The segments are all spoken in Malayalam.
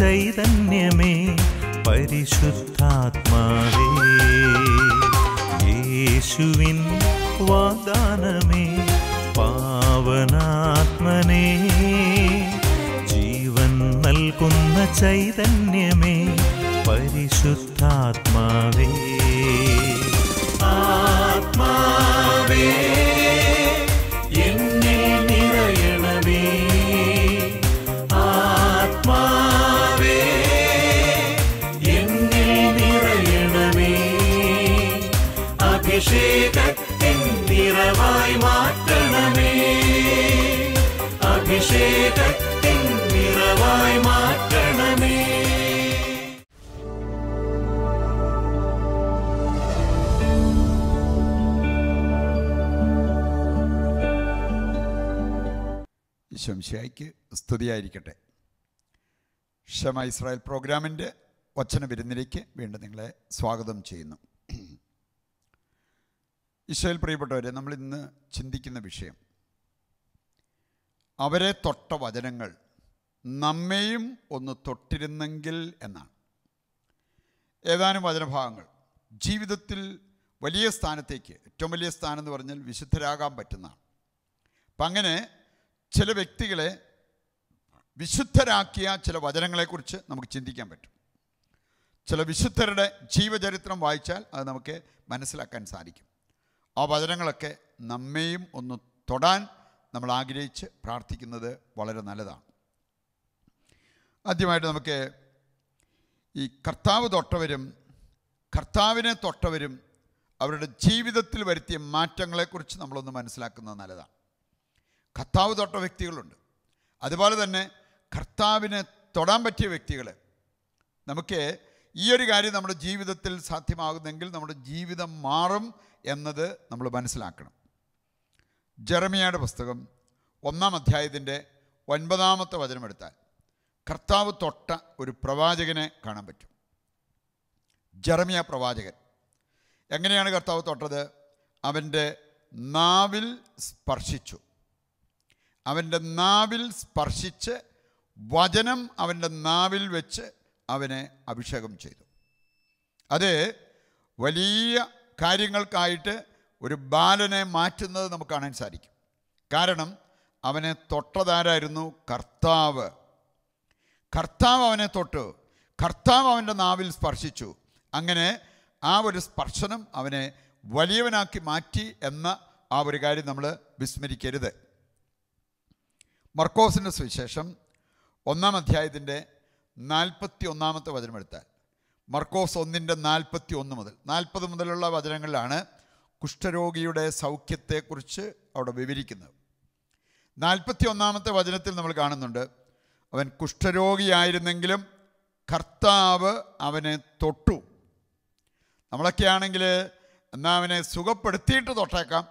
ചൈതന്യമേ പരിശുദ്ധാത്മാവേ മാറ്റണമേ. ശംശായിക്ക് സ്തുതിയായിരിക്കട്ടെ. ക്ഷമ ഇസ്രായേൽ പ്രോഗ്രാമിന്റെ വച്ചന വിരുന്നിലേക്ക് വീണ്ടും നിങ്ങളെ സ്വാഗതം ചെയ്യുന്നു. ഇസ്രായേൽ പ്രിയപ്പെട്ടവരെ നമ്മൾ ഇന്ന് ചിന്തിക്കുന്ന വിഷയം അവരെ തൊട്ട വചനങ്ങൾ നമ്മെയും ഒന്ന് തൊട്ടിരുന്നെങ്കിൽ എന്നാണ്. ഏതാനും വചനഭാഗങ്ങൾ. ജീവിതത്തിൽ വലിയ സ്ഥാനത്തേക്ക് ഏറ്റവും വലിയ സ്ഥാനം എന്ന് പറഞ്ഞാൽ വിശുദ്ധരാകാൻ പറ്റുന്നതാണ്. അപ്പം അങ്ങനെ ചില വ്യക്തികളെ വിശുദ്ധരാക്കിയ ചില വചനങ്ങളെക്കുറിച്ച് നമുക്ക് ചിന്തിക്കാൻ പറ്റും. ചില വിശുദ്ധരുടെ ജീവചരിത്രം വായിച്ചാൽ അത് നമുക്ക് മനസ്സിലാക്കാൻ സാധിക്കും. ആ വചനങ്ങളൊക്കെ നമ്മെയും ഒന്ന് തൊടാൻ നമ്മൾ ആഗ്രഹിച്ച് പ്രാർത്ഥിക്കുന്നത് വളരെ നല്ലതാണ്. ആദ്യമായിട്ട് നമുക്ക് ഈ കർത്താവ് തൊട്ടവരും കർത്താവിനെ തൊട്ടവരും അവരുടെ ജീവിതത്തിൽ വരുത്തിയ മാറ്റങ്ങളെക്കുറിച്ച് നമ്മളൊന്ന് മനസ്സിലാക്കുന്നത് നല്ലതാണ്. കർത്താവ് തൊട്ട വ്യക്തികളുണ്ട്. അതുപോലെ തന്നെ കർത്താവിനെ തൊടാൻ പറ്റിയ വ്യക്തികൾ നമുക്ക് ഈ ഒരു കാര്യം നമ്മുടെ ജീവിതത്തിൽ സാധ്യമാകുന്നെങ്കിൽ നമ്മുടെ ജീവിതം മാറും എന്നത് നമ്മൾ മനസ്സിലാക്കണം. ജെറമിയയുടെ പുസ്തകം ഒന്നാം അധ്യായത്തിന്റെ ഒൻപതാമത്തെ വചനമെടുത്താൽ കർത്താവ് തൊട്ട ഒരു പ്രവാചകനെ കാണാൻ പറ്റും. ജെറമിയ പ്രവാചകൻ. എങ്ങനെയാണ് കർത്താവ് തൊട്ടത്? അവന്റെ നാവിൽ സ്പർശിച്ചു. അവന്റെ നാവിൽ സ്പർശിച്ച് വചനം അവന്റെ നാവിൽ വെച്ച് അവനെ അഭിഷേകം ചെയ്തു. അത് വലിയ കാര്യങ്ങൾക്കായിട്ട് ഒരു ബാലനെ മാറ്റുന്നത് നമുക്ക് കാണാൻ സാധിക്കും. കാരണം അവനെ തൊട്ടതാരായിരുന്നു? കർത്താവ്. കർത്താവ് അവനെ തൊട്ടു. കർത്താവ് അവന്റെ നാവിൽ സ്പർശിച്ചു. അങ്ങനെ ആ ഒരു സ്പർശനം അവനെ വലിയവനാക്കി മാറ്റി എന്ന ആ ഒരു കാര്യം നമ്മൾ വിസ്മരിക്കരുത്. മർക്കോസിന്റെ സുവിശേഷം ഒന്നാം അധ്യായത്തിന്റെ നാൽപ്പത്തി ഒന്നാമത്തെ വചനമെടുത്താൽ മർക്കോസ് ഒന്നിന്റെ നാൽപ്പത്തി ഒന്ന് മുതൽ നാൽപ്പത് മുതലുള്ള വചനങ്ങളിലാണ് കുഷ്ഠരോഗിയുടെ സൗഖ്യത്തെക്കുറിച്ച് അവിടെ വിവരിക്കുന്നത്. നാൽപ്പത്തി ഒന്നാമത്തെ വചനത്തിൽ നമ്മൾ കാണുന്നുണ്ട് അവൻ കുഷ്ഠരോഗിയായിരുന്നെങ്കിലും കർത്താവ് അവനെ തൊട്ടു. നമ്മളൊക്കെ ആണെങ്കിൽ എന്നാൽ അവനെ സുഖപ്പെടുത്തിയിട്ട് തൊട്ടേക്കാം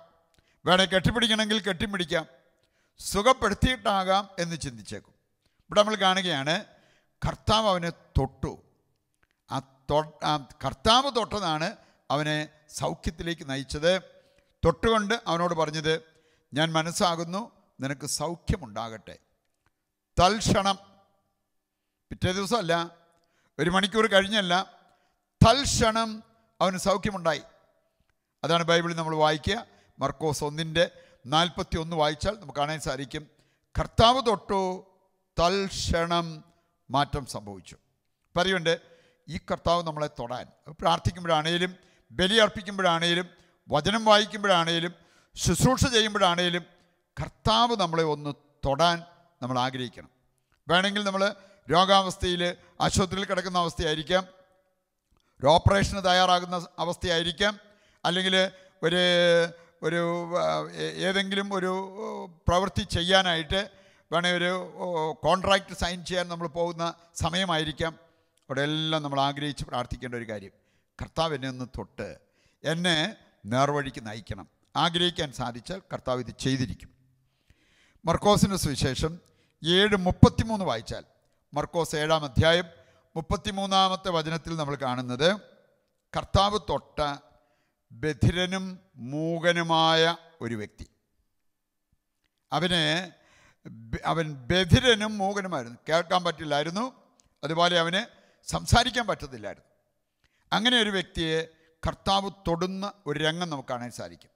വേണേൽ കെട്ടിപ്പിടിക്കണമെങ്കിൽ കെട്ടിപ്പിടിക്കാം സുഖപ്പെടുത്തിയിട്ടാകാം എന്ന് ചിന്തിച്ചേക്കും. ഇവിടെ നമ്മൾ കാണുകയാണ് കർത്താവ് അവനെ തൊട്ടു. ആ തൊ കർത്താവ് തൊട്ടതാണ് അവനെ സൗഖ്യത്തിലേക്ക് നയിച്ചത്. തൊട്ടുകൊണ്ട് അവനോട് പറഞ്ഞത് ഞാൻ മനസ്സാകുന്നു നിനക്ക് സൗഖ്യമുണ്ടാകട്ടെ. തൽക്ഷണം പിറ്റേ ദിവസമല്ല ഒരു മണിക്കൂർ കഴിഞ്ഞല്ല തൽക്ഷണം അവന് സൗഖ്യമുണ്ടായി. അതാണ് ബൈബിളിൽ നമ്മൾ വായിക്കുക. മർക്കോസ് ഒന്നിന്റെ നാൽപ്പത്തി ഒന്ന് വായിച്ചാൽ നമുക്ക് കാണാൻ സാധിക്കും. കർത്താവ് തൊട്ടു തൽക്ഷണം മാറ്റം സംഭവിച്ചു. പറയുണ്ട് ഈ കർത്താവ് നമ്മളെ തൊടാൻ. പ്രാർത്ഥിക്കുമ്പോഴാണേലും ബലി അർപ്പിക്കുമ്പോഴാണേലും വചനം വായിക്കുമ്പോഴാണേലും ശുശ്രൂഷ ചെയ്യുമ്പോഴാണേലും കർത്താവ് നമ്മളെ ഒന്ന് തൊടാൻ നമ്മൾ ആഗ്രഹിക്കണം. വേണമെങ്കിൽ നമ്മൾ രോഗാവസ്ഥയിൽ ആശുപത്രിയിൽ കിടക്കുന്ന അവസ്ഥയായിരിക്കാം. ഒരു ഓപ്പറേഷന് തയ്യാറാകുന്ന അവസ്ഥയായിരിക്കാം. അല്ലെങ്കിൽ ഒരു ഒരു ഏതെങ്കിലും ഒരു പ്രവൃത്തി ചെയ്യാനായിട്ട് വേണേൽ ഒരു കോൺട്രാക്റ്റ് സൈൻ ചെയ്യാൻ നമ്മൾ പോകുന്ന സമയമായിരിക്കാം. അവിടെ എല്ലാം നമ്മൾ ആഗ്രഹിച്ച് പ്രാർത്ഥിക്കേണ്ട ഒരു കാര്യം. കർത്താവ് എന്നെ ഒന്ന് തൊട്ട് എന്നെ നേർവഴിക്ക് നയിക്കണം. ആഗ്രഹിക്കാൻ സാധിച്ചാൽ കർത്താവ് ഇത് ചെയ്തിരിക്കും. മർക്കോസിന്റെ സുവിശേഷം ഏഴ് മുപ്പത്തിമൂന്ന് വായിച്ചാൽ മർക്കോസ് ഏഴാം അധ്യായം മുപ്പത്തിമൂന്നാമത്തെ വചനത്തിൽ നമ്മൾ കാണുന്നത് കർത്താവ് തൊട്ട ബധിരനും മൂകനുമായ ഒരു വ്യക്തി. അവന് അവൻ ബധിരനും മൂകനുമായിരുന്നു. കേൾക്കാൻ പറ്റില്ലായിരുന്നു. അതുപോലെ അവന് സംസാരിക്കാൻ പറ്റത്തില്ലായിരുന്നു. അങ്ങനെ ഒരു വ്യക്തിയെ കർത്താവ് തൊടുന്ന ഒരു രംഗം നമുക്ക് കാണാൻ സാധിക്കും.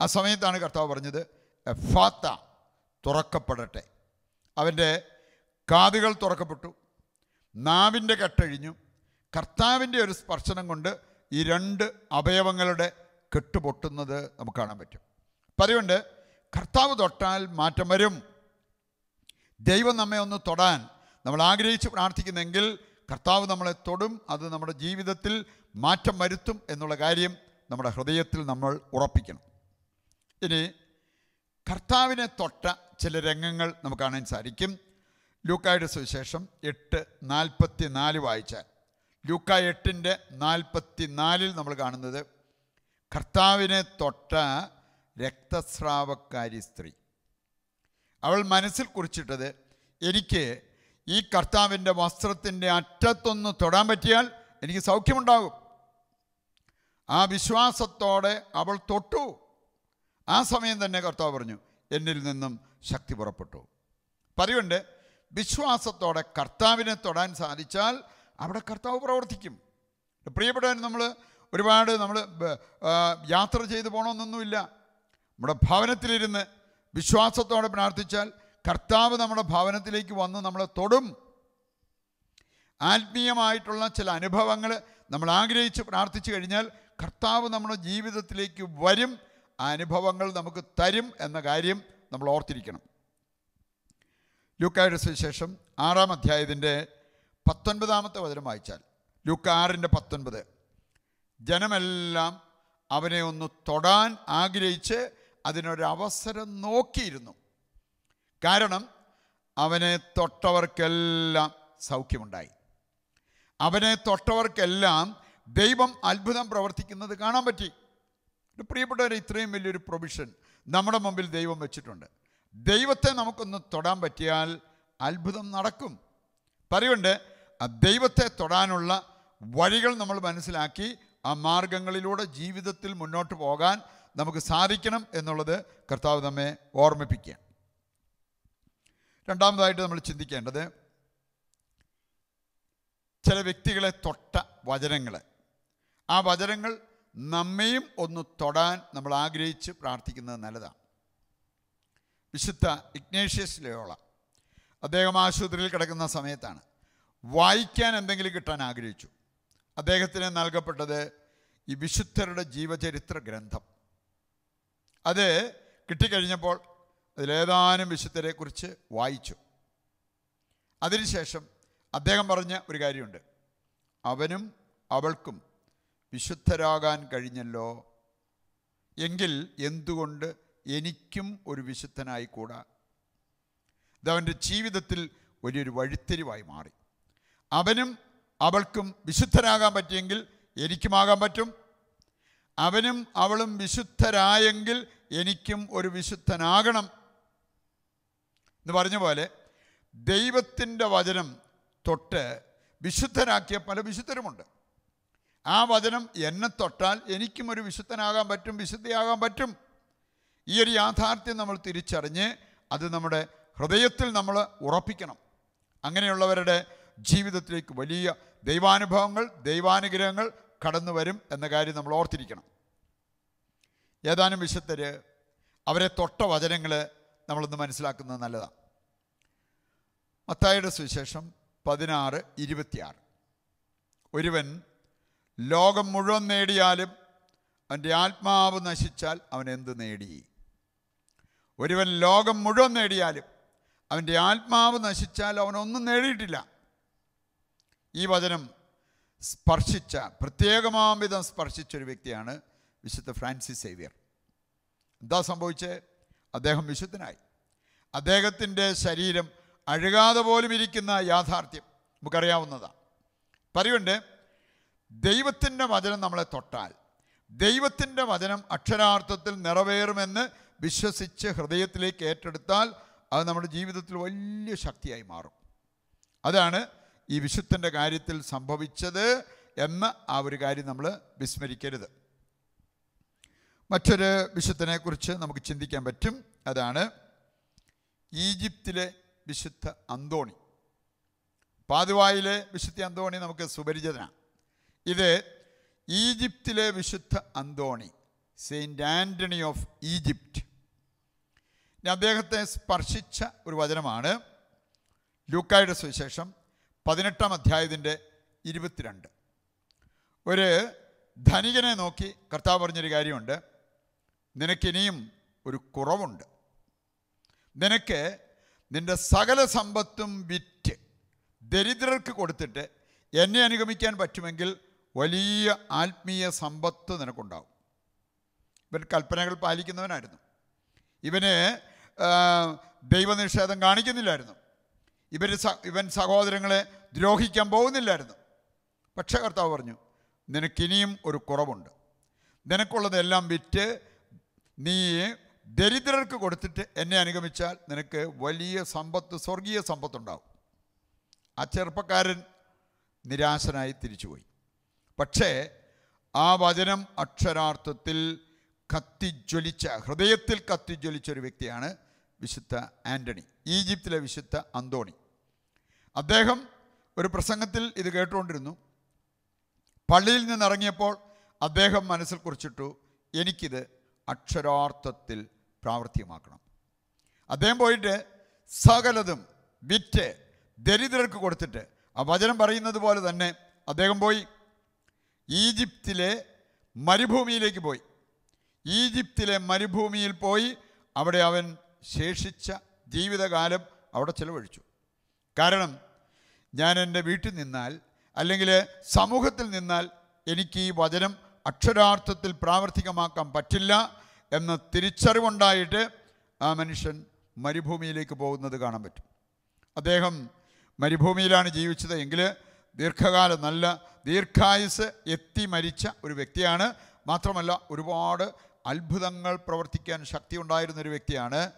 ആ സമയത്താണ് കർത്താവ് പറഞ്ഞത് ഫാത്ത തുറക്കപ്പെടട്ടെ. അവന്റെ കാതുകൾ തുറക്കപ്പെട്ടു നാവിന്റെ കെട്ടഴിഞ്ഞു. കർത്താവിന്റെ ഒരു സ്പർശനം കൊണ്ട് ഈ രണ്ട് അവയവങ്ങളുടെ കെട്ടുപൊട്ടുന്നത് നമുക്ക് കാണാൻ പറ്റും. അപ്പം അതുകൊണ്ട് കർത്താവ് തൊട്ടാൽ മാറ്റം വരും. ദൈവം നമ്മെ ഒന്ന് തൊടാൻ നമ്മൾ ആഗ്രഹിച്ച് പ്രാർത്ഥിക്കുന്നെങ്കിൽ കർത്താവ് നമ്മളെ തൊടും അത് നമ്മുടെ ജീവിതത്തിൽ മാറ്റം വരുത്തും എന്നുള്ള കാര്യം നമ്മുടെ ഹൃദയത്തിൽ നമ്മൾ ഉറപ്പിക്കണം. ഇനി കർത്താവിനെ തൊട്ട ചില രംഗങ്ങൾ നമുക്ക് കാണാൻ സാധിക്കും. ലൂക്കായുടെ സുവിശേഷം എട്ട് നാൽപ്പത്തി നാല് വായിച്ചാൽ. ലൂക്ക എട്ടിന്റെ നാൽപ്പത്തി നാലിൽ നമ്മൾ കാണുന്നത് കർത്താവിനെ തൊട്ട രക്തസ്രാവക്കാരി സ്ത്രീ. അവൾ മനസ്സിൽ കുറിച്ചിട്ടത് എനിക്ക് ഈ കർത്താവിന്റെ വസ്ത്രത്തിന്റെ അറ്റത്തൊന്ന് തൊടാൻ പറ്റിയാൽ എനിക്ക് സൗഖ്യമുണ്ടാകും. ആ വിശ്വാസത്തോടെ അവൾ തൊട്ടു. ആ സമയം തന്നെ കർത്താവ് പറഞ്ഞു എന്നിൽ നിന്നും ശക്തി പുറപ്പെട്ടു. പറയുണ്ട് വിശ്വാസത്തോടെ കർത്താവിനെ തൊടാൻ സാധിച്ചാൽ അവിടെ കർത്താവ് പ്രവർത്തിക്കും. പ്രിയപ്പെട്ടവൻ നമ്മൾ ഒരുപാട് നമ്മൾ യാത്ര ചെയ്തു പോകണമെന്നൊന്നുമില്ല നമ്മുടെ ഭവനത്തിലിരുന്ന് വിശ്വാസത്തോടെ പ്രാർത്ഥിച്ചാൽ കർത്താവ് നമ്മുടെ ഭവനത്തിലേക്ക് വന്ന് നമ്മളെ തൊടും. ആത്മീയമായിട്ടുള്ള ചില അനുഭവങ്ങൾ നമ്മൾ ആഗ്രഹിച്ച് പ്രാർത്ഥിച്ചു കഴിഞ്ഞാൽ കർത്താവ് നമ്മുടെ ജീവിതത്തിലേക്ക് വരും ആ അനുഭവങ്ങൾ നമുക്ക് തരും എന്ന കാര്യം നമ്മൾ ഓർത്തിരിക്കണം. ലൂക്കായുടെ സുവിശേഷം ആറാം അധ്യായത്തിന്റെ പത്തൊൻപതാമത്തെ വചനം വായിച്ചാൽ ലൂക്ക ആറിന്റെ പത്തൊൻപത് ജനമെല്ലാം അവനെ ഒന്ന് തൊടാൻ ആഗ്രഹിച്ച് അതിനൊരവസരം നോക്കിയിരുന്നു. കാരണം അവനെ തൊട്ടവർക്കെല്ലാം സൗഖ്യമുണ്ടായി. അവനെ തൊട്ടവർക്കെല്ലാം ദൈവം അത്ഭുതം പ്രവർത്തിക്കുന്നത് കാണാൻ പറ്റി. പ്രിയപ്പെട്ടവരെ ഇത്രയും വലിയൊരു പ്രൊവിഷൻ നമ്മുടെ മുമ്പിൽ ദൈവം വെച്ചിട്ടുണ്ട്. ദൈവത്തെ നമുക്കൊന്ന് തൊടാൻ പറ്റിയാൽ അത്ഭുതം നടക്കും. പറയുണ്ട് ദൈവത്തെ തൊടാനുള്ള വഴികൾ നമ്മൾ മനസ്സിലാക്കി ആ മാർഗങ്ങളിലൂടെ ജീവിതത്തിൽ മുന്നോട്ട് പോകാൻ നമുക്ക് സാധിക്കണം എന്നുള്ളത് കർത്താവ് നമ്മെ ഓർമ്മിപ്പിക്കുക രണ്ടാമതായിട്ട് നമ്മൾ ചിന്തിക്കേണ്ടത് ചില വ്യക്തികളെ തൊട്ട വചനങ്ങൾ ആ വചനങ്ങൾ നമ്മയും ഒന്ന് തൊടാൻ നമ്മൾ ആഗ്രഹിച്ച് പ്രാർത്ഥിക്കുന്നത് നല്ലതാണ്. വിശുദ്ധ ഇഗ്നേഷ്യസ് ലയോള അദ്ദേഹം ആശുപത്രിയിൽ കിടക്കുന്ന സമയത്താണ്. വായിക്കാൻ എന്തെങ്കിലും കിട്ടാൻ ആഗ്രഹിച്ചു. അദ്ദേഹത്തിന് നൽകപ്പെട്ടത് ഈ വിശുദ്ധരുടെ ജീവചരിത്ര ഗ്രന്ഥം. അത് കിട്ടിക്കഴിഞ്ഞപ്പോൾ അതിലേതാനും വിശുദ്ധരെക്കുറിച്ച് വായിച്ചു. അതിനുശേഷം അദ്ദേഹം പറഞ്ഞ ഒരു കാര്യമുണ്ട്. അവനും അവൾക്കും വിശുദ്ധരാകാൻ കഴിഞ്ഞല്ലോ. എങ്കിൽ എന്തുകൊണ്ട് എനിക്കും ഒരു വിശുദ്ധനായി കൂടാ ഇതവന്റെ ജീവിതത്തിൽ വലിയൊരു വഴിത്തിരിവായി മാറി. അവനും അവൾക്കും വിശുദ്ധരാകാൻ പറ്റിയെങ്കിൽ എനിക്കുമാകാൻ പറ്റും. അവനും അവളും വിശുദ്ധരായെങ്കിൽ എനിക്കും ഒരു വിശുദ്ധനാകണം. എന്ന് പറഞ്ഞ പോലെ ദൈവത്തിന്റെ വചനം തൊട്ട് വിശുദ്ധരാക്കിയ പല വിശുദ്ധരുമുണ്ട്. ആ വചനം എന്നെ തൊട്ടാൽ എനിക്കും ഒരു വിശുദ്ധനാകാൻ പറ്റും വിശുദ്ധിയാകാൻ പറ്റും. ഈ ഒരു യാഥാർത്ഥ്യം നമ്മൾ തിരിച്ചറിഞ്ഞ് അത് നമ്മുടെ ഹൃദയത്തിൽ നമ്മൾ ഉറപ്പിക്കണം. അങ്ങനെയുള്ളവരുടെ ജീവിതത്തിലേക്ക് വലിയ ദൈവാനുഭവങ്ങൾ ദൈവാനുഗ്രഹങ്ങൾ കടന്നു വരും എന്ന കാര്യം നമ്മൾ ഓർത്തിരിക്കണം. ഏതാനും വിശുദ്ധര് അവരെ തൊട്ട വചനങ്ങൾ നമ്മളൊന്ന് മനസ്സിലാക്കുന്നത് നല്ലതാണ്. മത്തായുടെ സുവിശേഷം പതിനാറ് ഇരുപത്തിയാറ്. ഒരുവൻ ലോകം മുഴുവൻ നേടിയാലും അവന്റെ ആത്മാവ് നശിച്ചാൽ അവൻ എന്ത് നേടി? ഒരുവൻ ലോകം മുഴുവൻ നേടിയാലും അവന്റെ ആത്മാവ് നശിച്ചാൽ അവനൊന്നും നേടിയിട്ടില്ല. ഈ വചനം സ്പർശിച്ച പ്രത്യേകമാം വിധം സ്പർശിച്ച ഒരു വ്യക്തിയാണ് വിശുദ്ധ ഫ്രാൻസിസ് സേവിയർ. എന്താ സംഭവിച്ചത് അദ്ദേഹം വിശുദ്ധനായി. അദ്ദേഹത്തിന്റെ ശരീരം അഴുകാതെ പോലും ഇരിക്കുന്ന യാഥാർത്ഥ്യം നമുക്കറിയാവുന്നതാണ് പറയുണ്ട് ദൈവത്തിന്റെ വചനം നമ്മളെ തൊട്ടാൽ ദൈവത്തിന്റെ വചനം അക്ഷരാർത്ഥത്തിൽ നിറവേറുമെന്ന് വിശ്വസിച്ച് ഹൃദയത്തിലേക്ക് ഏറ്റെടുത്താൽ അത് നമ്മുടെ ജീവിതത്തിൽ വലിയ ശക്തിയായി മാറും. അതാണ് ഈ വിശുദ്ധന്റെ കാര്യത്തിൽ സംഭവിച്ചത് എന്ന ആ ഒരു കാര്യം നമ്മൾ വിസ്മരിക്കരുത്. മറ്റൊരു വിശുദ്ധനെക്കുറിച്ച് നമുക്ക് ചിന്തിക്കാൻ പറ്റും. അതാണ് ഈജിപ്തിലെ വിശുദ്ധ അന്തോണി. പാതുവായിലെ വിശുദ്ധ അന്തോണി നമുക്ക് സുപരിചിതനാണ് ഇത് ഈജിപ്തിലെ വിശുദ്ധ അന്തോണി സെയിന്റ് ആന്റണി ഓഫ് ഈജിപ്റ്റ്. അദ്ദേഹത്തെ സ്പർശിച്ച ഒരു വചനമാണ് ലൂക്കായുടെ സുവിശേഷം പതിനെട്ടാം അധ്യായത്തിന്റെ ഇരുപത്തിരണ്ട്. ഒരു ധനികനെ നോക്കി കർത്താവ് പറഞ്ഞൊരു കാര്യമുണ്ട്. നിനക്കിനിയും ഒരു കുറവുണ്ട്. നിനക്ക് നിന്റെ സകല സമ്പത്തും വിറ്റ് ദരിദ്രർക്ക് കൊടുത്തിട്ട് എന്നെ അനുഗമിക്കാൻ പറ്റുമെങ്കിൽ വലിയ ആത്മീയ സമ്പത്ത് നിനക്കുണ്ടാവും. ഇവൻ കൽപ്പനകൾ പാലിക്കുന്നവനായിരുന്നു. ഇവന് ദൈവനിഷേധം കാണിക്കുന്നില്ലായിരുന്നു. ഇവർ ഇവൻ സഹോദരങ്ങളെ ദ്രോഹിക്കാൻ പോകുന്നില്ലായിരുന്നു. പക്ഷേ കർത്താവ് പറഞ്ഞു നിനക്കിനിയും ഒരു കുറവുണ്ട്. നിനക്കുള്ളതെല്ലാം വിറ്റ് നീ ദരിദ്രർക്ക് കൊടുത്തിട്ട് എന്നെ അനുഗമിച്ചാൽ നിനക്ക് വലിയ സമ്പത്ത് സ്വർഗീയ സമ്പത്തുണ്ടാവും. ആ ചെറുപ്പക്കാരൻ നിരാശനായി തിരിച്ചുപോയി. പക്ഷേ ആ വചനം അക്ഷരാർത്ഥത്തിൽ കത്തിജ്വലിച്ച ഹൃദയത്തിൽ കത്തിജ്വലിച്ച ഒരു വ്യക്തിയാണ് വിശുദ്ധ ആന്റണി ഈജിപ്തിലെ വിശുദ്ധ അന്തോണി. അദ്ദേഹം ഒരു പ്രസംഗത്തിൽ ഇത് കേട്ടുകൊണ്ടിരുന്നു. പള്ളിയിൽ നിന്നിറങ്ങിയപ്പോൾ അദ്ദേഹം മനസ്സിൽ കുറിച്ചിട്ടു എനിക്കിത് അക്ഷരാർത്ഥത്തിൽ പ്രാവർത്തികമാക്കണം. അദ്ദേഹം പോയിട്ട് സകലതും വിറ്റ് ദരിദ്രർക്ക് കൊടുത്തിട്ട് ആ വചനം പറയുന്നത് പോലെ തന്നെ അദ്ദേഹം പോയി ഈജിപ്തിലെ മരുഭൂമിയിലേക്ക് പോയി. ഈജിപ്തിലെ മരുഭൂമിയിൽ പോയി അവിടെ അവൻ ശേഷിച്ച ജീവിതകാലം അവിടെ ചിലവഴിച്ചു. കാരണം ഞാൻ എന്റെ വീട്ടിൽ നിന്നാൽ അല്ലെങ്കിൽ സമൂഹത്തിൽ നിന്നാൽ എനിക്ക് ഈ വചനം അക്ഷരാർത്ഥത്തിൽ പ്രാവർത്തികമാക്കാൻ പറ്റില്ല എന്ന തിരിച്ചറിവുണ്ടായിട്ട് ആ മനുഷ്യൻ മരുഭൂമിയിലേക്ക് പോകുന്നത് കാണാൻ പറ്റും. അദ്ദേഹം മരുഭൂമിയിലാണ് ജീവിച്ചത് എങ്കിൽ ദീർഘകാലം നല്ല ദീർഘായുസ് എത്തി മരിച്ച ഒരു വ്യക്തിയാണ്. മാത്രമല്ല ഒരുപാട് അത്ഭുതങ്ങൾ പ്രവർത്തിക്കാൻ ശക്തി ഉണ്ടായിരുന്ന ഒരു വ്യക്തിയാണ്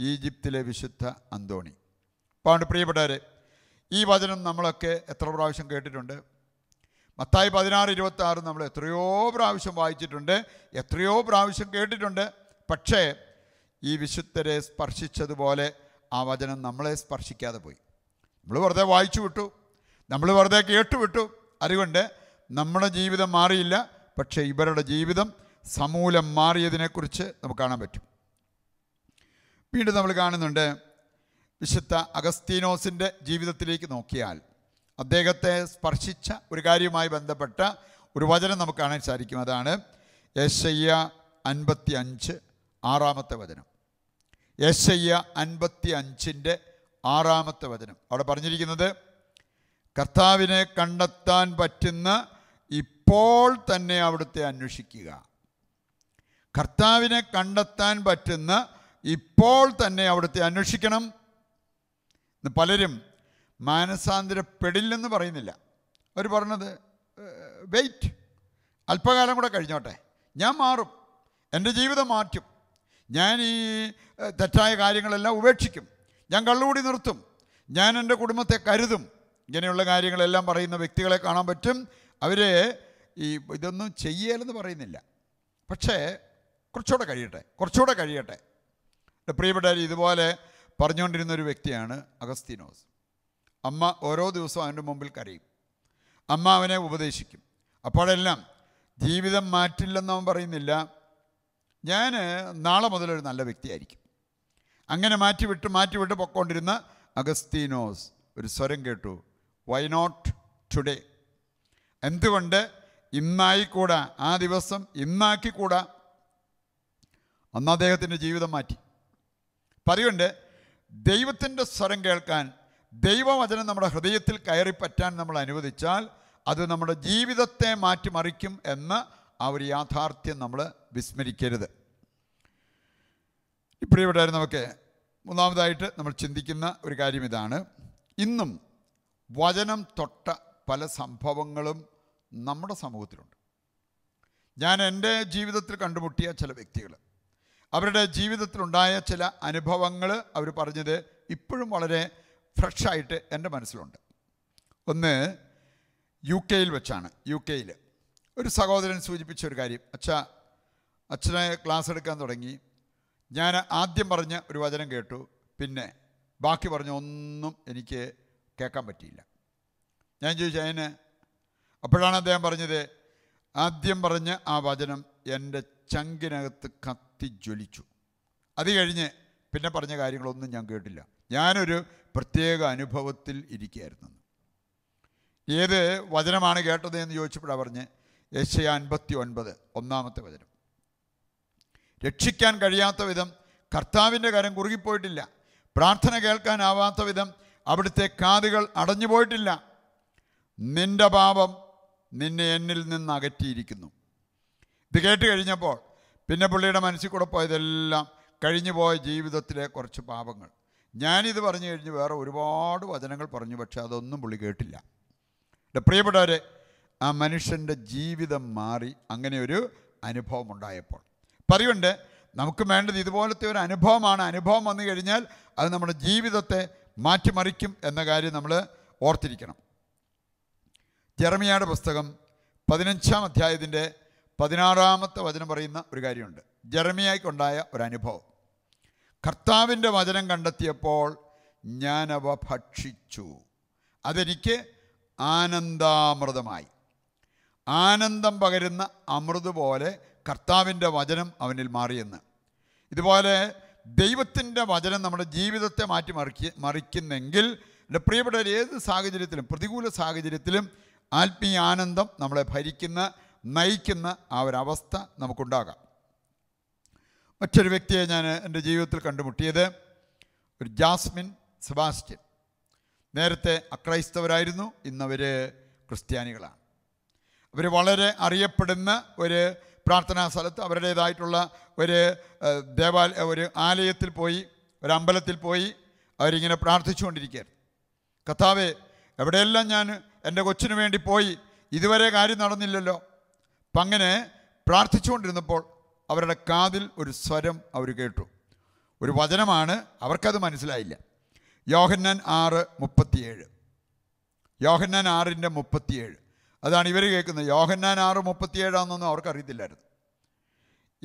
ഈജിപ്തിലെ വിശുദ്ധ അന്തോണി. അപ്പോൾ പ്രിയപ്പെട്ടവരെ ഈ വചനം നമ്മളൊക്കെ എത്ര പ്രാവശ്യം കേട്ടിട്ടുണ്ട്? മത്തായി പതിനാറ് ഇരുപത്തി ആറ് നമ്മൾ എത്രയോ പ്രാവശ്യം വായിച്ചിട്ടുണ്ട് എത്രയോ പ്രാവശ്യം കേട്ടിട്ടുണ്ട്. പക്ഷേ ഈ വിശുദ്ധരെ സ്പർശിച്ചതുപോലെ ആ വചനം നമ്മളെ സ്പർശിക്കാതെ പോയി. നമ്മൾ വെറുതെ വായിച്ചു വിട്ടു. നമ്മൾ വെറുതെ കേട്ടുവിട്ടു അതുകൊണ്ട് നമ്മുടെ ജീവിതം മാറിയില്ല. പക്ഷേ ഇവരുടെ ജീവിതം സമൂലം മാറിയതിനെക്കുറിച്ച് നമുക്ക് കാണാൻ പറ്റും. വീണ്ടും നമ്മൾ കാണുന്നുണ്ട് വിശുദ്ധ അഗസ്തീനോസിന്റെ ജീവിതത്തിലേക്ക് നോക്കിയാൽ അദ്ദേഹത്തെ സ്പർശിച്ച ഒരു കാര്യവുമായി ബന്ധപ്പെട്ട ഒരു വചനം നമുക്ക് കാണാൻ സാധിക്കും. അതാണ് യശയ്യ അൻപത്തി അഞ്ച് ആറാമത്തെ വചനം. യശയ്യ അൻപത്തി അഞ്ചിന്റെ ആറാമത്തെ വചനം. അവിടെ പറഞ്ഞിരിക്കുന്നത് കർത്താവിനെ കണ്ടെത്താൻ പറ്റുന്ന ഇപ്പോൾ തന്നെ അവിടുത്തെ അന്വേഷിക്കുക. കർത്താവിനെ കണ്ടെത്താൻ പറ്റുന്ന ഇപ്പോൾ തന്നെ അവിടുത്തെ അന്വേഷിക്കണം. പലരും മാനസാന്തരപ്പെടില്ലെന്ന് പറയുന്നില്ല. അവർ പറഞ്ഞത് വെയിറ്റ്. അല്പകാലം കൂടെ കഴിഞ്ഞോട്ടെ. ഞാൻ മാറും. എന്റെ ജീവിതം മാറ്റും. ഞാൻ ഈ തെറ്റായ കാര്യങ്ങളെല്ലാം ഉപേക്ഷിക്കും. ഞാൻ കള്ളുകൂടി നിർത്തും. ഞാൻ എന്റെ കുടുംബത്തെ കരുതും. ഇങ്ങനെയുള്ള കാര്യങ്ങളെല്ലാം പറയുന്ന വ്യക്തികളെ കാണാൻ പറ്റും. അവർ ഈ ഇതൊന്നും ചെയ്യലെന്ന് പറയുന്നില്ല. പക്ഷേ കുറച്ചുകൂടെ കഴിയട്ടെ. കുറച്ചുകൂടെ കഴിയട്ടെ. എന്റെ പ്രിയപ്പെട്ടവർ ഇതുപോലെ പറഞ്ഞുകൊണ്ടിരുന്ന ഒരു വ്യക്തിയാണ് അഗസ്തീനോസ്. അമ്മ ഓരോ ദിവസവും അവന്റെ മുമ്പിൽ കരയും. അമ്മ അവനെ ഉപദേശിക്കും. അപ്പോഴെല്ലാം ജീവിതം മാറ്റില്ലെന്ന് അവൻ പറയുന്നില്ല. ഞാൻ നാളെ മുതലൊരു നല്ല വ്യക്തിയായിരിക്കും. അങ്ങനെ മാറ്റിവിട്ട് മാറ്റിവിട്ട് മാറ്റി വിട്ട് പൊക്കോണ്ടിരുന്ന അഗസ്തീനോസ് ഒരു സ്വരം കേട്ടു. വൈ നോട്ട് ടുഡേ എന്തുകൊണ്ട് ഇന്നായിക്കൂടാ? ആ ദിവസം ഇന്നാക്കിക്കൂടാ? അന്ന് അദ്ദേഹത്തിന്റെ ജീവിതം മാറ്റി. പറയുണ്ട് ദൈവത്തിന്റെ സ്വരം കേൾക്കാൻ ദൈവവചനം നമ്മുടെ ഹൃദയത്തിൽ കയറി പറ്റാൻ നമ്മൾ അനുവദിച്ചാൽ അത് നമ്മുടെ ജീവിതത്തെ മാറ്റിമറിക്കും എന്ന് ആ ഒരു യാഥാർത്ഥ്യം നമ്മൾ വിസ്മരിക്കരുത്. പ്രിയപ്പെട്ടവർ നമുക്ക് മൂന്നാമതായിട്ട് നമ്മൾ ചിന്തിക്കുന്ന ഒരു കാര്യം ഇതാണ്. ഇന്നും വചനം തൊട്ട പല സംഭവങ്ങളും നമ്മുടെ സമൂഹത്തിലുണ്ട്. ഞാൻ എന്റെ ജീവിതത്തിൽ കണ്ടുമുട്ടിയ ചില വ്യക്തികൾ അവരുടെ ജീവിതത്തിലുണ്ടായ ചില അനുഭവങ്ങൾ അവർ പറഞ്ഞത് ഇപ്പോഴും വളരെ ഫ്രഷായിട്ട് എന്റെ മനസ്സിലുണ്ട്. ഒന്ന് യു കെയിൽ വെച്ചാണ് യു കെയിൽ ഒരു സഹോദരൻ സൂചിപ്പിച്ച ഒരു കാര്യം. അച്ഛ അച്ഛനെ ക്ലാസ് എടുക്കാൻ തുടങ്ങി. ഞാൻ ആദ്യം പറഞ്ഞ ഒരു വചനം കേട്ടു. പിന്നെ ബാക്കി പറഞ്ഞ ഒന്നും എനിക്ക് കേൾക്കാൻ പറ്റിയില്ല. ഞാൻ ചോദിച്ചു അതിന് അപ്പോഴാണ് അദ്ദേഹം പറഞ്ഞത്? ആദ്യം പറഞ്ഞ ആ വചനം എന്റെ ചങ്കിനകത്ത് കത്തി ജ്വലിച്ചു അത് കഴിഞ്ഞ് പിന്നെ പറഞ്ഞ കാര്യങ്ങളൊന്നും ഞാൻ കേട്ടില്ല. ഞാനൊരു പ്രത്യേക അനുഭവത്തിൽ ഇരിക്കുകയായിരുന്നു. ഏത് വചനമാണ് കേട്ടത് എന്ന് ചോദിച്ചപ്പോഴാണ് പറഞ്ഞ് യശയ അൻപത്തി ഒൻപത് ഒന്നാമത്തെ വചനം. രക്ഷിക്കാൻ കഴിയാത്ത വിധം കർത്താവിന്റെ കരം കുറുകിപ്പോയിട്ടില്ല. പ്രാർത്ഥന കേൾക്കാനാവാത്ത വിധം അവിടുത്തെ കാതുകൾ അടഞ്ഞു പോയിട്ടില്ല. നിന്റെ പാപം നിന്നെ എന്നിൽ നിന്ന് അകറ്റിയിരിക്കുന്നു. ഇത് കേട്ട് കഴിഞ്ഞപ്പോൾ പിന്നെ പുള്ളിയുടെ മനസ്സിൽ കൂടെ പോയതെല്ലാം കഴിഞ്ഞു പോയ ജീവിതത്തിലെ കുറച്ച് പാപങ്ങൾ. ഞാനിത് പറഞ്ഞു കഴിഞ്ഞ് വേറെ ഒരുപാട് വചനങ്ങൾ പറഞ്ഞു പക്ഷേ അതൊന്നും പുള്ളി കേട്ടില്ല. എന്റെ പ്രിയപ്പെട്ടവരെ ആ മനുഷ്യന്റെ ജീവിതം മാറി അങ്ങനെ ഒരു അനുഭവം ഉണ്ടായപ്പോൾ. പറയുണ്ട് നമുക്ക് വേണ്ടത് ഇതുപോലത്തെ ഒരു അനുഭവമാണ്. അനുഭവം വന്നു കഴിഞ്ഞാൽ അത് നമ്മുടെ ജീവിതത്തെ മാറ്റിമറിക്കും എന്ന കാര്യം നമ്മൾ ഓർത്തിരിക്കണം. ജെറമിയായുടെ പുസ്തകം പതിനഞ്ചാം അധ്യായത്തിന്റെ പതിനാറാമത്തെ വചനം പറയുന്ന ഒരു കാര്യമുണ്ട്. ജെറമിയായിക്കുണ്ടായ ഒരു അനുഭവം. കർത്താവിന്റെ വചനം കണ്ടെത്തിയപ്പോൾ ഞാനവ ഭക്ഷിച്ചു. അതെനിക്ക് ആനന്ദാമൃതമായി. ആനന്ദം പകരുന്ന അമൃത് പോലെ കർത്താവിന്റെ വചനം അവനിൽ മാറിയെന്ന്. ഇതുപോലെ ദൈവത്തിന്റെ വചനം നമ്മുടെ ജീവിതത്തെ മാറ്റി മറിക്ക മറിക്കുന്നെങ്കിൽ എന്റെ പ്രിയപ്പെട്ടവർ ഏത് സാഹചര്യത്തിലും പ്രതികൂല സാഹചര്യത്തിലും ആത്മീയ ആനന്ദം നമ്മളെ ഭരിക്കുന്ന നയിക്കുന്ന ആ ഒരവസ്ഥ നമുക്കുണ്ടാകാം. മറ്റൊരു വ്യക്തിയെ ഞാൻ എന്റെ ജീവിതത്തിൽ കണ്ടുമുട്ടിയത് ഒരു ജാസ്മിൻ സെബാസ്റ്റ്യൻ. നേരത്തെ അക്രൈസ്തവരായിരുന്നു ഇന്നവർ ക്രിസ്ത്യാനികളാണ്. അവർ വളരെ അറിയപ്പെടുന്ന ഒരു പ്രാർത്ഥനാ സ്ഥലത്ത് അവരുടേതായിട്ടുള്ള ഒരു ദേവാല ഒരു ആലയത്തിൽ പോയി ഒരു അമ്പലത്തിൽ പോയി അവരിങ്ങനെ പ്രാർത്ഥിച്ചുകൊണ്ടിരിക്കുകയായിരുന്നു. കഥാവെ എവിടെയെല്ലാം ഞാൻ എന്റെ കൊച്ചിനു വേണ്ടി പോയി ഇതുവരെ കാര്യം നടന്നില്ലല്ലോ. അപ്പം അങ്ങനെ പ്രാർത്ഥിച്ചുകൊണ്ടിരുന്നപ്പോൾ അവരുടെ കാതിൽ ഒരു സ്വരം അവർ കേട്ടു. ഒരു വചനമാണ് അവർക്കത് മനസ്സിലായില്ല. യോഹന്നാൻ ആറ് മുപ്പത്തിയേഴ്. യോഹന്നാൻ ആറിന്റെ മുപ്പത്തിയേഴ്. അതാണ് ഇവർ കേൾക്കുന്നത്. യോഹന്നാൻ ആറ് മുപ്പത്തിയേഴാണെന്നൊന്നും അവർക്കറിയത്തില്ലായിരുന്നു.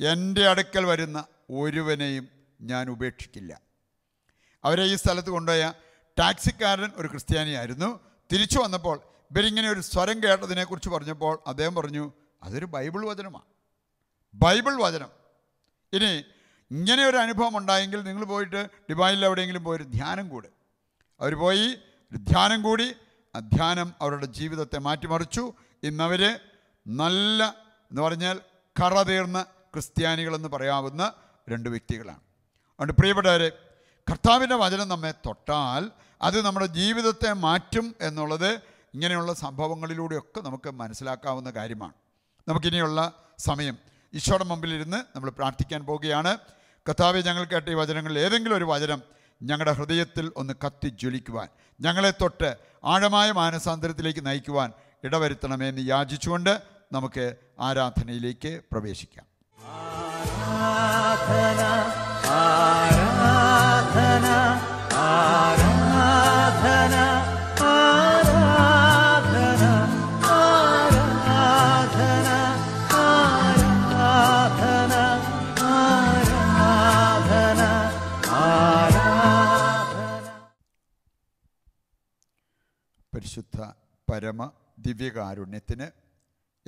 എന്റെ അടുക്കൽ വരുന്ന ഒരുവനെയും ഞാൻ ഉപേക്ഷിക്കില്ല. അവരെ ഈ സ്ഥലത്ത് കൊണ്ടുപോയ ടാക്സിക്കാരൻ ഒരു ക്രിസ്ത്യാനിയായിരുന്നു. തിരിച്ചു വന്നപ്പോൾ ഇവരിങ്ങനെ ഒരു സ്വരം കേട്ടതിനെക്കുറിച്ച് പറഞ്ഞപ്പോൾ അദ്ദേഹം പറഞ്ഞു അതൊരു ബൈബിൾ വചനമാണ് ബൈബിൾ വചനം. ഇനി ഇങ്ങനെ ഒരു അനുഭവം ഉണ്ടായെങ്കിൽ നിങ്ങൾ പോയിട്ട് ഡിബായിൽ എവിടെയെങ്കിലും പോയി ഒരു ധ്യാനം കൂടെ. അവർ പോയി ഒരു ധ്യാനം കൂടി. ആ ധ്യാനം അവരുടെ ജീവിതത്തെ മാറ്റിമറിച്ചു. ഇന്നവർ നല്ല എന്ന് പറഞ്ഞാൽ കറ തീർന്ന ക്രിസ്ത്യാനികളെന്ന് പറയാവുന്ന രണ്ട് വ്യക്തികളാണ്. അതുകൊണ്ട് പ്രിയപ്പെട്ടവരെ കർത്താവിന്റെ വചനം നമ്മെ തൊട്ടാൽ അത് നമ്മുടെ ജീവിതത്തെ മാറ്റും എന്നുള്ളത് ഇങ്ങനെയുള്ള സംഭവങ്ങളിലൂടെയൊക്കെ നമുക്ക് മനസ്സിലാക്കാവുന്ന കാര്യമാണ്. നമുക്കിനിയുള്ള സമയം ഈശോയുടെ മുമ്പിലിരുന്ന് നമ്മൾ പ്രാർത്ഥിക്കാൻ പോവുകയാണ് കഥാവെ ഞങ്ങൾ കേട്ട ഈ വചനങ്ങളിൽ ഏതെങ്കിലും ഒരു വചനം ഞങ്ങളുടെ ഹൃദയത്തിൽ ഒന്ന് കത്തി ജ്വലിക്കുവാൻ ഞങ്ങളെ തൊട്ട് ആഴമായ മാനസാന്തരത്തിലേക്ക് നയിക്കുവാൻ ഇടവരുത്തണമെന്ന് യാചിച്ചുകൊണ്ട് നമുക്ക് ആരാധനയിലേക്ക് പ്രവേശിക്കാം. ആരാധന പരമ ദിവ്യകാരുണ്യത്തിന്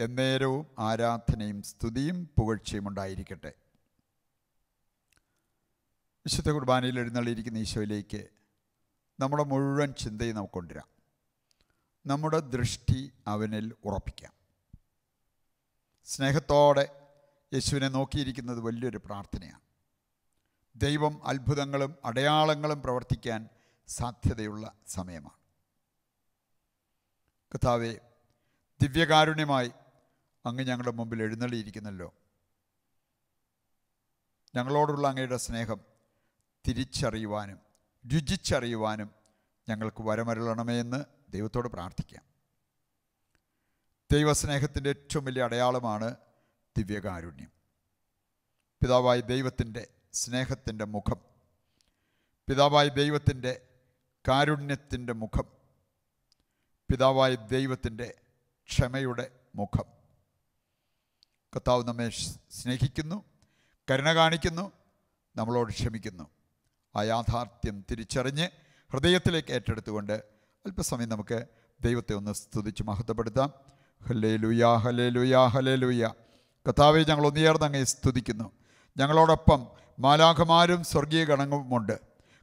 എന്നേരവും ആരാധനയും സ്തുതിയും പുകഴ്ചയും ഉണ്ടായിരിക്കട്ടെ. വിശുദ്ധ കുർബാനയിൽ എഴുന്നള്ളിയിരിക്കുന്ന ഈശോയിലേക്ക് നമ്മുടെ മുഴുവൻ ചിന്തയും നമുക്ക് കൊണ്ടുവരാം. നമ്മുടെ ദൃഷ്ടി അവനിൽ ഉറപ്പിക്കാം. സ്നേഹത്തോടെ യേശുവിനെ നോക്കിയിരിക്കുന്നത് വലിയൊരു പ്രാർത്ഥനയാണ്. ദൈവം അത്ഭുതങ്ങളും അടയാളങ്ങളും പ്രവർത്തിക്കാൻ സാധ്യതയുള്ള സമയമാണ്. കർത്താവെ ദിവ്യകാരുണ്യമായി അങ്ങ് ഞങ്ങളുടെ മുമ്പിൽ എഴുന്നള്ളിയിരിക്കുന്നല്ലോ. ഞങ്ങളോടുള്ള അങ്ങയുടെ സ്നേഹം തിരിച്ചറിയുവാനും രുചിച്ചറിയുവാനും ഞങ്ങൾക്ക് വരമരുളണമേ എന്ന് ദൈവത്തോട് പ്രാർത്ഥിക്കാം. ദൈവസ്നേഹത്തിന്റെ ഏറ്റവും വലിയ അടയാളമാണ് ദിവ്യകാരുണ്യം. പിതാവായ ദൈവത്തിന്റെ സ്നേഹത്തിന്റെ മുഖം പിതാവായ ദൈവത്തിന്റെ കാരുണ്യത്തിന്റെ മുഖം പിതാവായ ദൈവത്തിന്റെ ക്ഷമയുടെ മുഖം. കർത്താവ് നമ്മെ സ്നേഹിക്കുന്നു കരുണ കാണിക്കുന്നു നമ്മളോട് ക്ഷമിക്കുന്നു. ആ യാഥാർത്ഥ്യം തിരിച്ചറിഞ്ഞ് ഹൃദയത്തിലേക്ക് ഏറ്റെടുത്തുകൊണ്ട് അല്പസമയം നമുക്ക് ദൈവത്തെ ഒന്ന് സ്തുതിച്ച് മഹത്വപ്പെടുത്താം. ഹലേ ലുയാ ഹലേ ലുയാ ഹലേ ലുയ കർത്താവെ ഞങ്ങൾ ഒന്നുയർന്ന് അങ്ങേ സ്തുതിക്കുന്നു. ഞങ്ങളോടൊപ്പം മാലാഖമാരും സ്വർഗീയ ഗണങ്ങളുമുണ്ട്.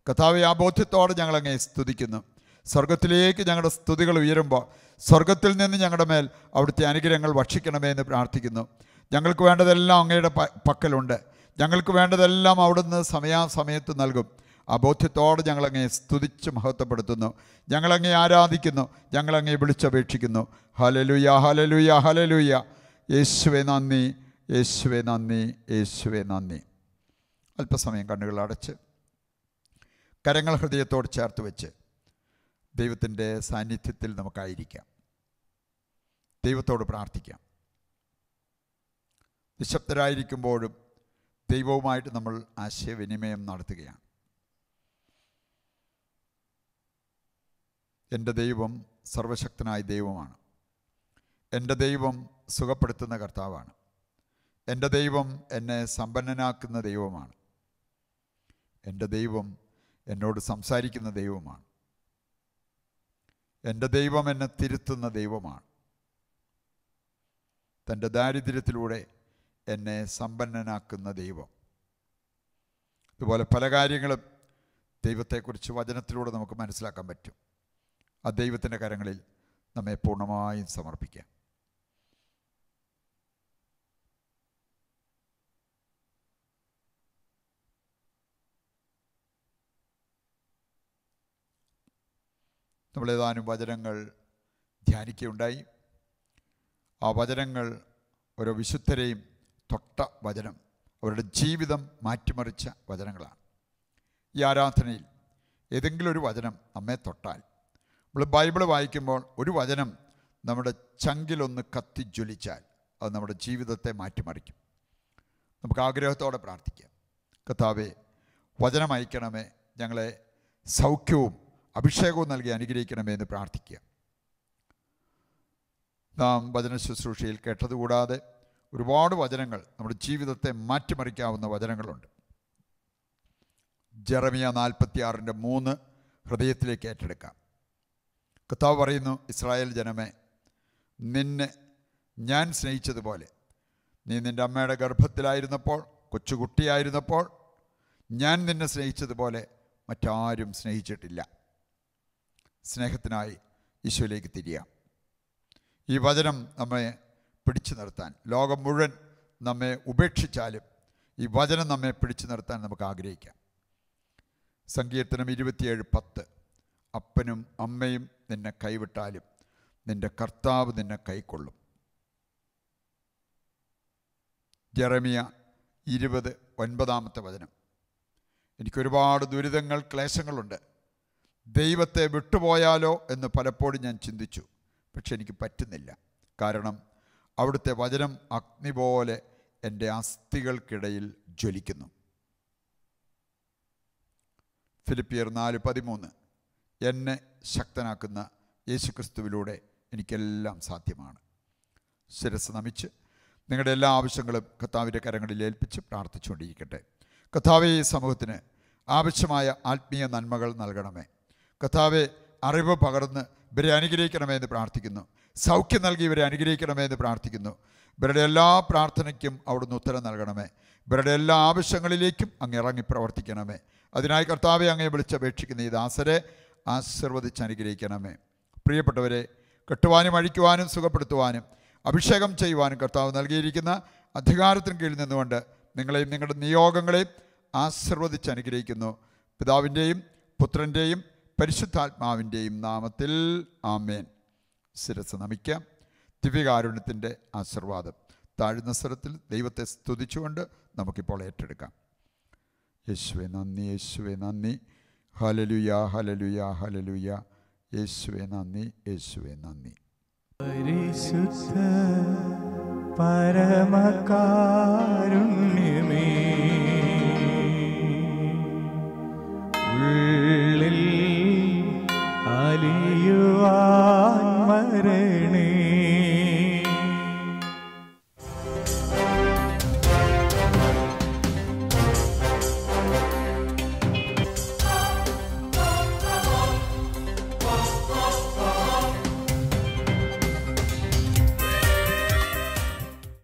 കർത്താവെ ആ ബോധ്യത്തോടെ ഞങ്ങൾ സ്തുതിക്കുന്നു. സ്വർഗത്തിലേക്ക് ഞങ്ങളുടെ സ്തുതികൾ ഉയരുമ്പോൾ സ്വർഗത്തിൽ നിന്ന് ഞങ്ങളുടെ മേൽ അവിടുത്തെ അനുഗ്രഹങ്ങൾ ഭക്ഷിക്കണമേ എന്ന് പ്രാർത്ഥിക്കുന്നു. ഞങ്ങൾക്ക് വേണ്ടതെല്ലാം അങ്ങയുടെ പക്കലുണ്ട്. ഞങ്ങൾക്ക് വേണ്ടതെല്ലാം അവിടുന്ന് സമയാസമയത്ത് നൽകും. ആ ബോധ്യത്തോടെ ഞങ്ങളങ്ങേ സ്തുതിച്ച് മഹത്വപ്പെടുത്തുന്നു. ഞങ്ങളങ്ങേ ആരാധിക്കുന്നു. ഞങ്ങളങ്ങേ വിളിച്ചപേക്ഷിക്കുന്നു. ഹലലുയ ഹലലുയ ഹലലുയ യേശുവെ നന്ദി യേശുവെ നന്ദി യേശുവെ നന്ദി. അല്പസമയം കണ്ണുകൾ അടച്ച് കരങ്ങൾ ഹൃദയത്തോട് ചേർത്ത് വെച്ച് ദൈവത്തിന്റെ സാന്നിധ്യത്തിൽ നമുക്കായിരിക്കാം. ദൈവത്തോട് പ്രാർത്ഥിക്കാം. നിശബ്ദരായിരിക്കുമ്പോഴും ദൈവവുമായിട്ട് നമ്മൾ ആശയവിനിമയം നടത്തുകയാണ്. എന്റെ ദൈവം സർവശക്തനായ ദൈവമാണ്. എന്റെ ദൈവം സുഖപ്പെടുത്തുന്ന കർത്താവാണ്. എന്റെ ദൈവം എന്നെ സമ്പന്നനാക്കുന്ന ദൈവമാണ്. എന്റെ ദൈവം എന്നോട് സംസാരിക്കുന്ന ദൈവമാണ്. എന്റെ ദൈവം എന്നെ തിരുത്തുന്ന ദൈവമാണ്. തന്റെ ദാരിദ്ര്യത്തിലൂടെ എന്നെ സമ്പന്നനാക്കുന്ന ദൈവം. ഇതുപോലെ പല കാര്യങ്ങളും ദൈവത്തെക്കുറിച്ച് വചനത്തിലൂടെ നമുക്ക് മനസ്സിലാക്കാൻ പറ്റും. ആ ദൈവത്തിന്റെ കരങ്ങളിൽ നമ്മെ പൂർണമായും സമർപ്പിക്കാം. നമ്മളേതാനും വചനങ്ങൾ ധ്യാനിക്കുകയുണ്ടായി. ആ വചനങ്ങൾ ഓരോ വിശുദ്ധരെയും തൊട്ട വചനം അവരുടെ ജീവിതം മാറ്റിമറിച്ച വചനങ്ങളാണ്. ഈ ആരാധനയിൽ ഏതെങ്കിലും ഒരു വചനം നമ്മെ തൊട്ടാൽ നമ്മൾ ബൈബിൾ വായിക്കുമ്പോൾ ഒരു വചനം നമ്മുടെ ചങ്കിലൊന്ന് കത്തിജ്വലിച്ചാൽ അത് നമ്മുടെ ജീവിതത്തെ മാറ്റിമറിക്കും. നമുക്ക് ആഗ്രഹത്തോടെ പ്രാർത്ഥിക്കാം. കർത്താവെ വചനം അയക്കണമേ ഞങ്ങളെ സൗഖ്യവും അഭിഷേകവും നൽകി അനുഗ്രഹിക്കണമേ എന്ന് പ്രാർത്ഥിക്കുക. നാം വചന ശുശ്രൂഷയിൽ കേട്ടതുകൂടാതെ ഒരുപാട് വചനങ്ങൾ നമ്മുടെ ജീവിതത്തെ മാറ്റിമറിക്കാവുന്ന വചനങ്ങളുണ്ട്. ജെറമിയ നാൽപ്പത്തിയാറിന്റെ മൂന്ന് ഹൃദയത്തിലേക്ക് ഏറ്റെടുക്കാം. കർത്താവ് പറയുന്നു ഇസ്രായേൽ ജനമേ നിന്നെ ഞാൻ സ്നേഹിച്ചതുപോലെ നീ നിന്റെ അമ്മയുടെ ഗർഭത്തിലായിരുന്നപ്പോൾ കൊച്ചുകുട്ടിയായിരുന്നപ്പോൾ ഞാൻ നിന്നെ സ്നേഹിച്ചതുപോലെ മറ്റാരും സ്നേഹിച്ചിട്ടില്ല. സ്നേഹത്തിനായി ഈശോയിലേക്ക് തിരിയാം. ഈ വചനം നമ്മെ പിടിച്ചു നിർത്താൻ ലോകം മുഴുവൻ നമ്മെ ഉപേക്ഷിച്ചാലും ഈ വചനം നമ്മെ പിടിച്ചു നിർത്താൻ നമുക്ക് ആഗ്രഹിക്കാം. സങ്കീർത്തനം ഇരുപത്തിയേഴ് പത്ത്. അപ്പനും അമ്മയും നിന്നെ കൈവിട്ടാലും നിന്റെ കർത്താവ് നിന്നെ കൈക്കൊള്ളും. ജെറമിയ ഇരുപത് ഒൻപതാമത്തെ വചനം. എനിക്കൊരുപാട് ദുരിതങ്ങൾ ക്ലേശങ്ങളുണ്ട്. ദൈവത്തെ വിട്ടുപോയാലോ എന്ന് പലപ്പോഴും ഞാൻ ചിന്തിച്ചു. പക്ഷെ എനിക്ക് പറ്റുന്നില്ല. കാരണം അവിടുത്തെ വചനം അഗ്നി പോലെ എന്റെ അസ്ഥികൾക്കിടയിൽ ജ്വലിക്കുന്നു. ഫിലിപ്പിയർ നാല് പതിമൂന്ന്. എന്നെ ശക്തനാക്കുന്ന യേശുക്രിസ്തുവിലൂടെ എനിക്കെല്ലാം സാധ്യമാണ്. ശിരസ് നമിച്ച് നിങ്ങളുടെ എല്ലാ ആവശ്യങ്ങളും കർത്താവിന്റെ കരങ്ങളിൽ ഏൽപ്പിച്ച് പ്രാർത്ഥിച്ചുകൊണ്ടിരിക്കട്ടെ. കർത്താവ് ഈ സമൂഹത്തിന് ആവശ്യമായ ആത്മീയ നന്മകൾ നൽകണമേ. കർത്താവെ അറിവ് പകർന്ന് ഇവരെ അനുഗ്രഹിക്കണമേ എന്ന് പ്രാർത്ഥിക്കുന്നു. സൗഖ്യം നൽകി ഇവരെ അനുഗ്രഹിക്കണമേ എന്ന് പ്രാർത്ഥിക്കുന്നു. ഇവരുടെ എല്ലാ പ്രാർത്ഥനയ്ക്കും അവിടുന്ന് ഉത്തരം നൽകണമേ. ഇവരുടെ എല്ലാ ആവശ്യങ്ങളിലേക്കും അങ്ങ് ഇറങ്ങി പ്രവർത്തിക്കണമേ. അതിനായി കർത്താവെ അങ്ങേ വിളിച്ചപേക്ഷിക്കുന്ന ഈ ദാസരെ ആശീർവദിച്ച് അനുഗ്രഹിക്കണമേ. പ്രിയപ്പെട്ടവരെ കെട്ടുവാനും അഴിക്കുവാനും സുഖപ്പെടുത്തുവാനും അഭിഷേകം ചെയ്യുവാനും കർത്താവ് നൽകിയിരിക്കുന്ന അധികാരത്തിന് കീഴിൽ നിന്നുകൊണ്ട് നിങ്ങളെയും നിങ്ങളുടെ നിയോഗങ്ങളെയും ആശീർവദിച്ച് അനുഗ്രഹിക്കുന്നു. പിതാവിന്റെയും പുത്രന്റെയും പരിശുദ്ധാത്മാവിന്റെയും നാമത്തിൽ ആമേൻ. ശിരസ് നമിക്കാം. ദിവ്യകാരുണ്യത്തിന്റെ ആശീർവാദം. താഴ്ന്ന സ്വരത്തിൽ ദൈവത്തെ സ്തുതിച്ചുകൊണ്ട് നമുക്കിപ്പോൾ ഏറ്റെടുക്കാം. യേശുവെ നന്ദി യേശുവെ നന്ദി. ഹലലുയ ഹലലുയ ഹലലുയ യേശുവെ നന്ദി യേശുവെ നന്ദി. പരിശുദ്ധ പരമകാരുണ്യമേ ഉള്ളിൽ വലിയുവാ